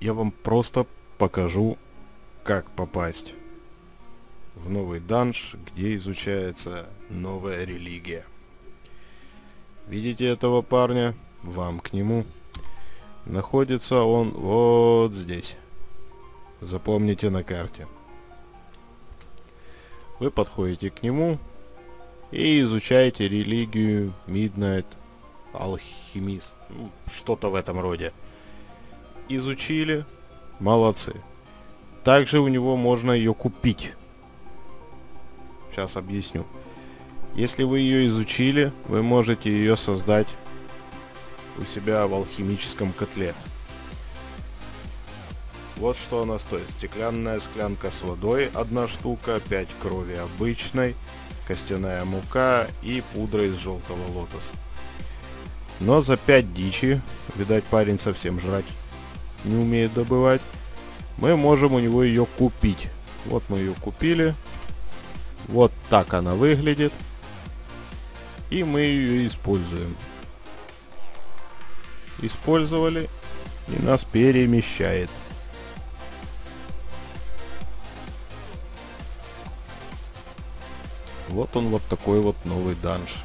я вам просто покажу, как попасть в новый данж, где изучается новая религия. Видите этого парня? Вам к нему. Находится он вот здесь. Запомните на карте. Вы подходите к нему и изучаете религию Midnight Alchemist. Ну, что-то в этом роде. Изучили. Молодцы. Также у него можно ее купить. Сейчас объясню. Если вы ее изучили, вы можете ее создать у себя в алхимическом котле. Вот что она стоит. Стеклянная склянка с водой, одна штука, 5 крови обычной, костяная мука и пудра из желтого лотоса. Но за 5 дичи, видать парень совсем жрать не умеет добывать, мы можем у него ее купить. Вот мы ее купили. Вот так она выглядит. И мы ее используем. Использовали и нас перемещает. Вот он вот такой вот новый данж.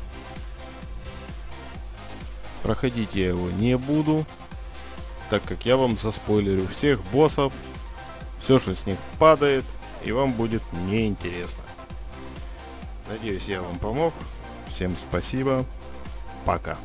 Проходить я его не буду, так как я вам заспойлерю всех боссов, все, что с них падает, и вам будет неинтересно. Надеюсь, я вам помог. Всем спасибо. Пока.